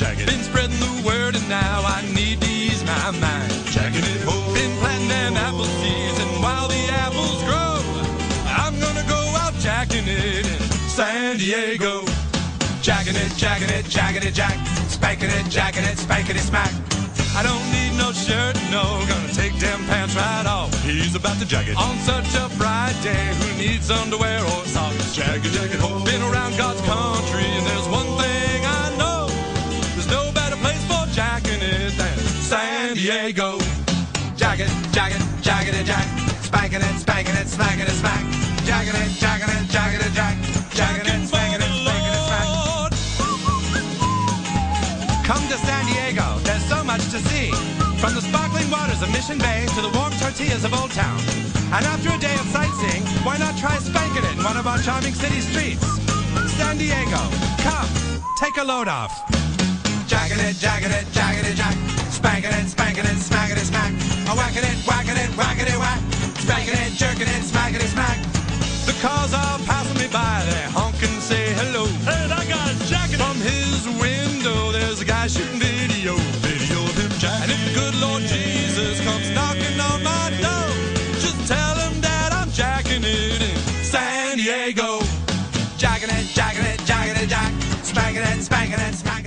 Jacket. Been spreading the word and now I need to ease my mind. Jacket it ho! Been planting apple seeds and while the apples grow, I'm gonna go out jacking it in San Diego. Jacking it, jacking it, jacking it, jack. Spanking it, jacking it, spanking it, smack. I don't need no shirt, no. Gonna take them pants right off. He's about to jacket. On such a bright day, who needs underwear or socks? Jacket, jacket, ho. Been around God's country and there's one San Diego. Jack it, jack it, jack. Spanking it, spanking it, smacking it, smack. Jacking it, jacking it, jacking it, jack. Jacking it, spanking it, spanking it, smack. Come to San Diego, there's so much to see. From the sparkling waters of Mission Bay to the warm tortillas of Old Town. And after a day of sightseeing, why not try spanking it in one of our charming city streets? San Diego, come, take a load off. Jacking it, jacking it, jacking it, jack. Spanking it, jerking it, smacking it, smack. The cars are passing me by, they honk and say hello. Hey, that guy's jacking From his window, there's a guy shooting video. Video of him jacking And if the good Lord Jesus comes knocking on my door, just tell him that I'm jacking it in San Diego. Jacking it, jacking it, jacking it, jack. Spanking it, spanking it, spanking